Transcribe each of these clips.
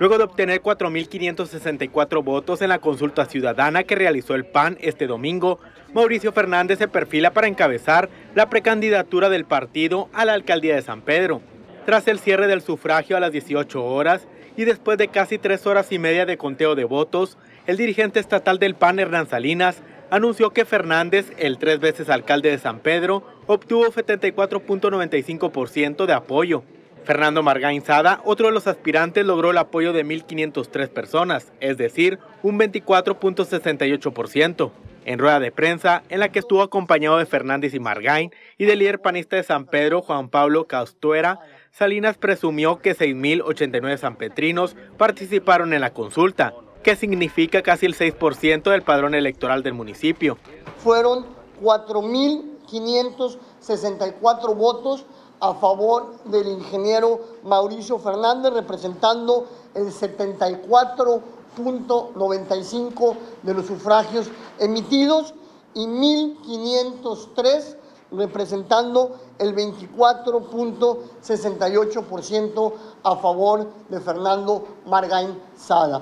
Luego de obtener 4.564 votos en la consulta ciudadana que realizó el PAN este domingo, Mauricio Fernández se perfila para encabezar la precandidatura del partido a la alcaldía de San Pedro. Tras el cierre del sufragio a las 18 horas y después de casi tres horas y media de conteo de votos, el dirigente estatal del PAN, Hernán Salinas, anunció que Fernández, el tres veces alcalde de San Pedro, obtuvo 74.95% de apoyo. Fernando Margain Sada, otro de los aspirantes, logró el apoyo de 1.503 personas, es decir, un 24.68%. En rueda de prensa, en la que estuvo acompañado de Fernández y Margain y del líder panista de San Pedro, Juan Pablo Castuera, Salinas presumió que 6.089 sanpetrinos participaron en la consulta, que significa casi el 6% del padrón electoral del municipio. Fueron 4.564 votos a favor del ingeniero Mauricio Fernández, representando el 74.95 de los sufragios emitidos y 1.503 representando el 24.68% a favor de Fernando Margain Sada.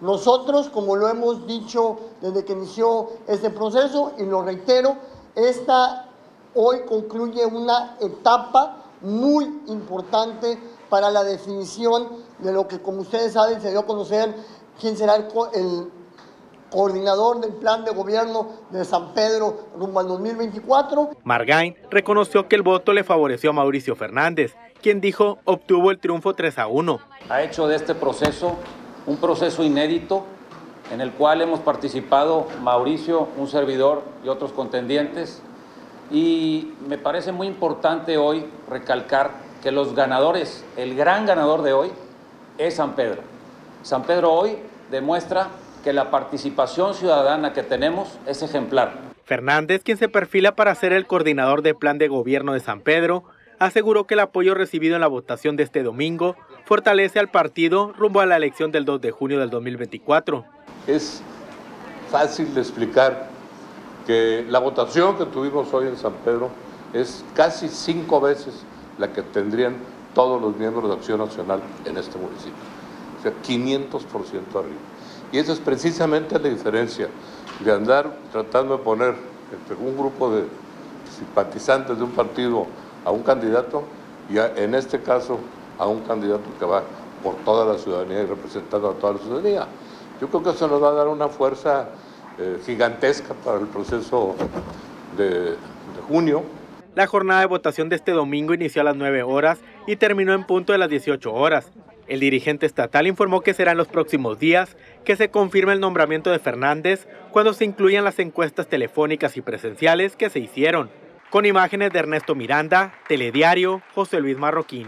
Nosotros, como lo hemos dicho desde que inició este proceso, y lo reitero, esta hoy concluye una etapa muy importante para la definición de lo que, como ustedes saben, se dio a conocer quién será el, el coordinador del plan de gobierno de San Pedro rumbo al 2024. Margain reconoció que el voto le favoreció a Mauricio Fernández, quien dijo obtuvo el triunfo 3 a 1. Ha hecho de este proceso un proceso inédito en el cual hemos participado Mauricio, un servidor y otros contendientes. Y me parece muy importante hoy recalcar que los ganadores, el gran ganador de hoy es San Pedro. San Pedro hoy demuestra que la participación ciudadana que tenemos es ejemplar. Fernández, quien se perfila para ser el coordinador de plan de gobierno de San Pedro, aseguró que el apoyo recibido en la votación de este domingo fortalece al partido rumbo a la elección del 2 de junio del 2024. Es fácil de explicar que la votación que tuvimos hoy en San Pedro es casi cinco veces la que tendrían todos los miembros de Acción Nacional en este municipio. O sea, 500% arriba. Y esa es precisamente la diferencia de andar tratando de poner entre un grupo de simpatizantes de un partido a un candidato y en este caso a un candidato que va por toda la ciudadanía y representando a toda la ciudadanía. Yo creo que eso nos va a dar una fuerza eh, gigantesca para el proceso de, de junio. La jornada de votación de este domingo inició a las 9 horas y terminó en punto de las 18 horas. El dirigente estatal informó que será en los próximos días que se confirme el nombramiento de Fernández cuando se incluyan las encuestas telefónicas y presenciales que se hicieron. Con imágenes de Ernesto Miranda, Telediario, José Luis Marroquín.